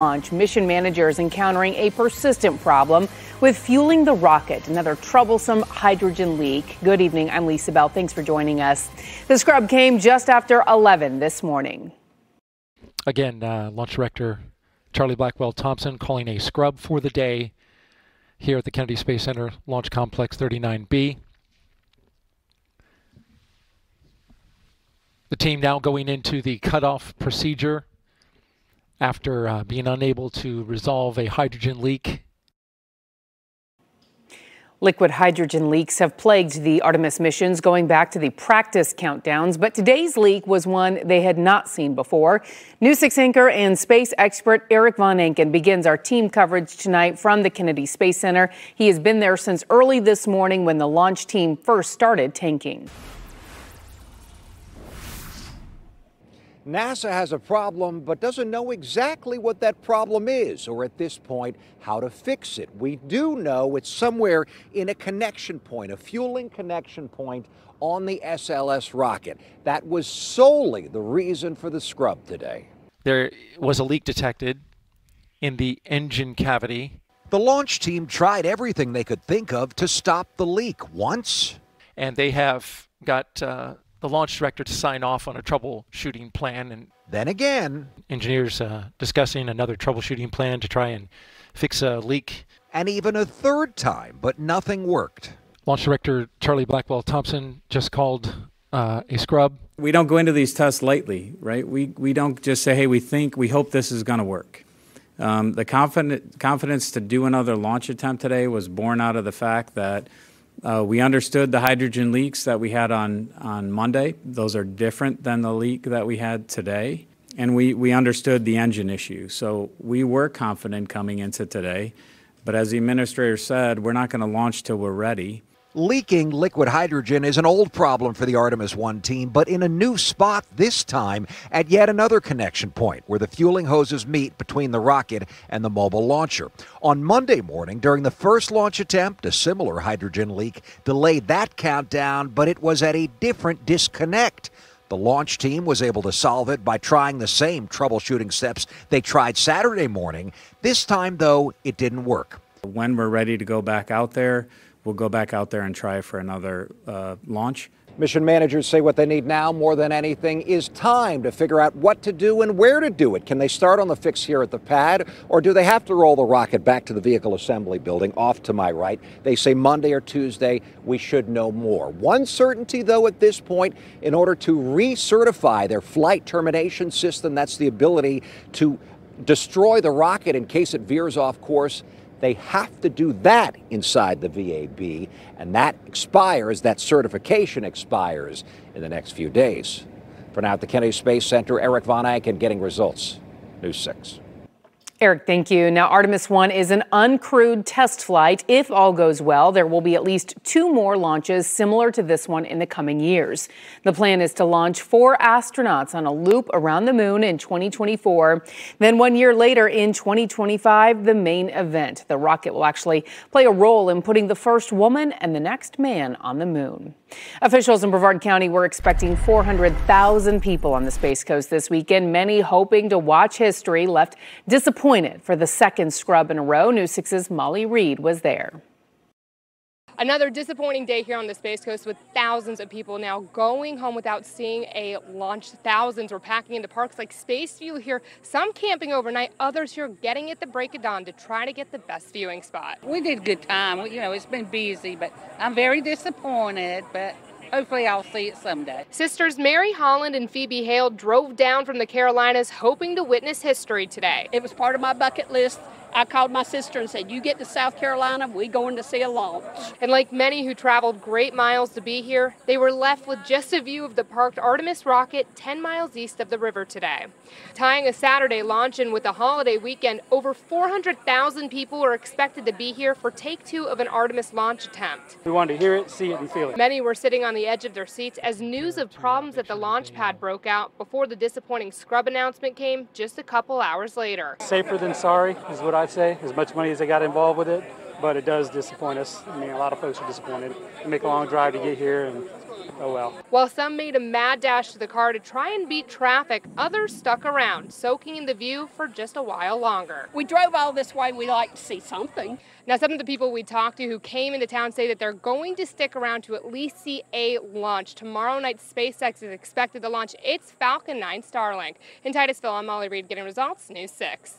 launch, mission managers encountering a persistent problem with fueling the rocket, another troublesome hydrogen leak. Good evening. I'm Lisa Bell. Thanks for joining us. The scrub came just after 11 this morning. Again, uh, launch director Charlie Blackwell Thompson calling a scrub for the day here at the Kennedy Space Center Launch Complex 39B. The team now going into the cutoff procedure after uh, being unable to resolve a hydrogen leak. Liquid hydrogen leaks have plagued the Artemis missions going back to the practice countdowns, but today's leak was one they had not seen before. News 6 anchor and space expert Erik von Ancken begins our team coverage tonight from the Kennedy Space Center. He has been there since early this morning when the launch team first started tanking. NASA has a problem but doesn't know exactly what that problem is or at this point how to fix it. We do know it's somewhere in a connection point, a fueling connection point on the SLS rocket. That was solely the reason for the scrub today. There was a leak detected in the engine cavity. The launch team tried everything they could think of to stop the leak once. And they have got uh, the launch director to sign off on a troubleshooting plan and then again. engineers uh, discussing another troubleshooting plan to try and fix a leak. And even a third time but nothing worked. Launch director charlie blackwell thompson just called uh, a scrub. We don't go into these tests lightly right? We, we don't just say hey we think we hope this is going to work. Um, the confident, confidence to do another launch attempt today was born out of the fact that uh, we understood the hydrogen leaks that we had on, on Monday. Those are different than the leak that we had today. And we, we understood the engine issue. So we were confident coming into today. But as the administrator said, we're not going to launch till we're ready. Leaking liquid hydrogen is an old problem for the Artemis 1 team, but in a new spot this time at yet another connection point where the fueling hoses meet between the rocket and the mobile launcher. On Monday morning, during the first launch attempt, a similar hydrogen leak delayed that countdown, but it was at a different disconnect. The launch team was able to solve it by trying the same troubleshooting steps they tried Saturday morning. This time, though, it didn't work. When we're ready to go back out there, we'll go back out there and try for another uh, launch. Mission managers say what they need now more than anything is time to figure out what to do and where to do it. Can they start on the fix here at the pad, or do they have to roll the rocket back to the vehicle assembly building off to my right? They say Monday or Tuesday, we should know more. One certainty, though, at this point, in order to recertify their flight termination system, that's the ability to destroy the rocket in case it veers off course they have to do that inside the VAB, and that expires, that certification expires in the next few days. For now, at the Kennedy Space Center, Erik von Ancken getting results. News 6. Eric, thank you. Now, Artemis 1 is an uncrewed test flight. If all goes well, there will be at least two more launches similar to this one in the coming years. The plan is to launch four astronauts on a loop around the moon in 2024. Then, one year later in 2025, the main event. The rocket will actually play a role in putting the first woman and the next man on the moon. Officials in Brevard County were expecting 400,000 people on the Space Coast this weekend, many hoping to watch history, left disappointed for the second scrub in a row. News 6's Molly Reed was there. Another disappointing day here on the Space Coast with thousands of people now going home without seeing a launch. Thousands were packing into parks like Space View here, some camping overnight, others here getting at the break of dawn to try to get the best viewing spot. We did a good time. You know, it's been busy, but I'm very disappointed, but hopefully I'll see it someday. Sisters Mary Holland and Phoebe Hale drove down from the Carolinas hoping to witness history today. It was part of my bucket list I called my sister and said, You get to South Carolina, we going to see a launch. And like many who traveled great miles to be here, they were left with just a view of the parked Artemis rocket 10 miles east of the river today. Tying a Saturday launch in with a holiday weekend, over 400,000 people are expected to be here for take two of an Artemis launch attempt. We wanted to hear it, see it, and feel it. Many were sitting on the edge of their seats as news of problems at the launch pad broke out before the disappointing scrub announcement came just a couple hours later. Safer than sorry is what I I'd say, as much money as they got involved with it. but it does disappoint us. I mean, a lot of folks are disappointed. They make a long drive to get here, and oh well. While some made a mad dash to the car to try and beat traffic, others stuck around, soaking in the view for just a while longer. We drove all this way. We like to see something. Now, some of the people we talked to who came into town say that they're going to stick around to at least see a launch. Tomorrow night, SpaceX is expected to launch its Falcon 9 Starlink. In Titusville, I'm Molly Reed getting results, News 6.